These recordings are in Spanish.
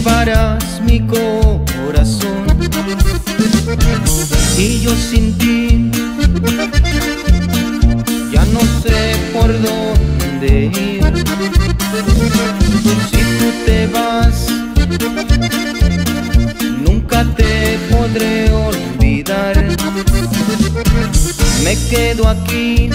llevarás mi corazón. Y yo sin ti, ya no sé por dónde ir. Si tú te vas, nunca te podré olvidar. Me quedo aquí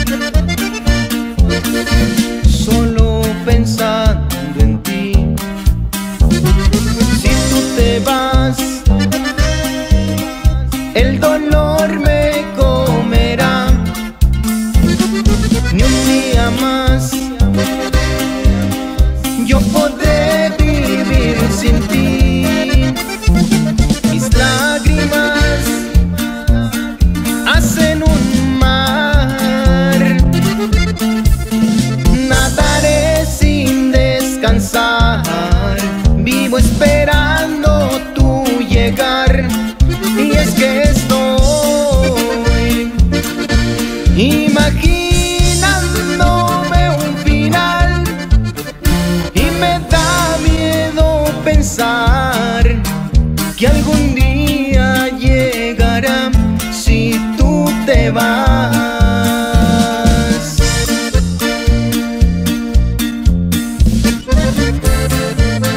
que algún día llegará si tú te vas.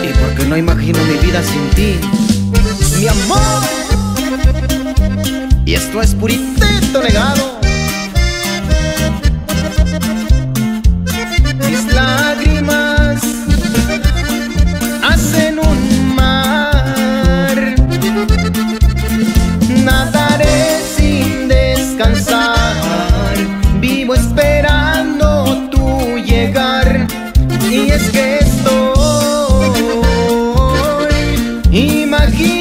Y porque no imagino mi vida sin ti, mi amor. Y esto es puritito negado. imagino